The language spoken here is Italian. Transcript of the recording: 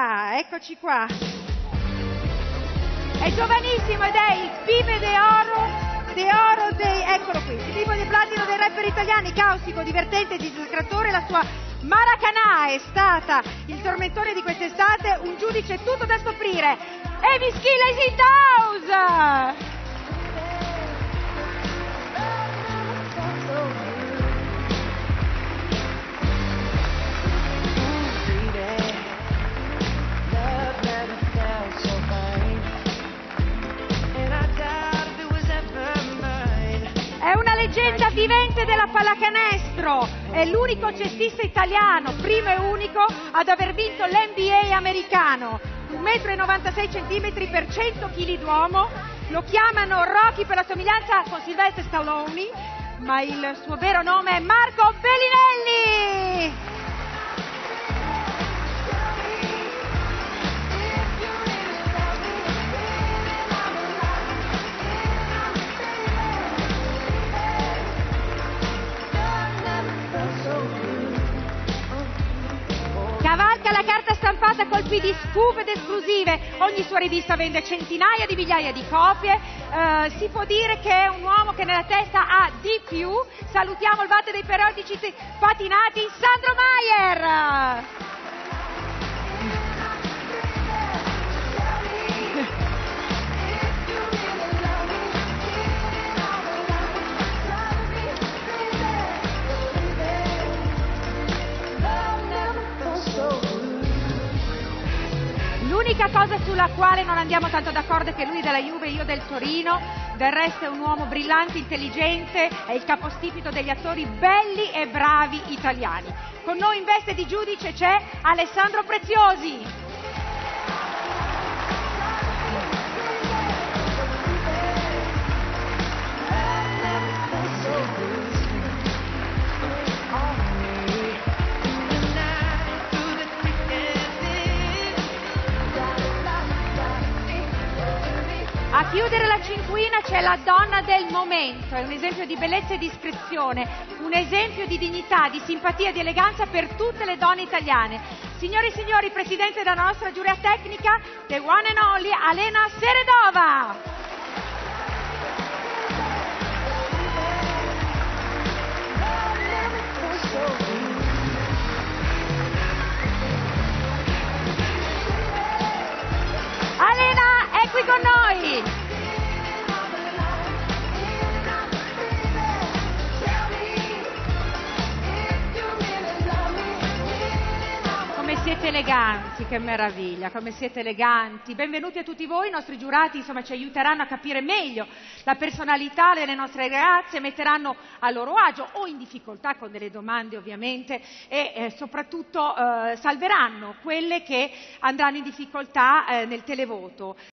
Ah, eccoci qua. È giovanissimo ed è il pibe de oro, de oro dei, eccolo qui, il primo di platino dei rapper italiani, caustico, divertente, discretore, la sua Maracanà è stata il tormentone di quest'estate, un giudice tutto da scoprire. E Mischilla is È una leggenda vivente della pallacanestro, è l'unico cestista italiano, primo e unico ad aver vinto l'NBA americano. 1,96 m per 100 kg d'uomo, lo chiamano Rocky per la somiglianza con Sylvester Stallone, ma il suo vero nome è Marco Bellinelli! Colpi di scoop ed esclusive. Ogni sua rivista vende centinaia di migliaia di copie. Eh, si può dire che è un uomo che nella testa ha di più. Salutiamo il batte dei periodici patinati, Sandro Maier. L'unica cosa sulla quale non andiamo tanto d'accordo è che lui è della Juve e io del Torino, del resto è un uomo brillante, intelligente, è il capostipito degli attori belli e bravi italiani. Con noi in veste di giudice c'è Alessandro Preziosi. A chiudere la cinquina c'è la donna del momento, è un esempio di bellezza e discrezione, un esempio di dignità, di simpatia e di eleganza per tutte le donne italiane. Signori e signori, presidente della nostra giuria tecnica, the one and only Alena Seredova. Siete eleganti, che meraviglia, come siete eleganti. Benvenuti a tutti voi, i nostri giurati insomma, ci aiuteranno a capire meglio la personalità delle nostre ragazze, metteranno a loro agio o in difficoltà con delle domande ovviamente e eh, soprattutto eh, salveranno quelle che andranno in difficoltà eh, nel televoto.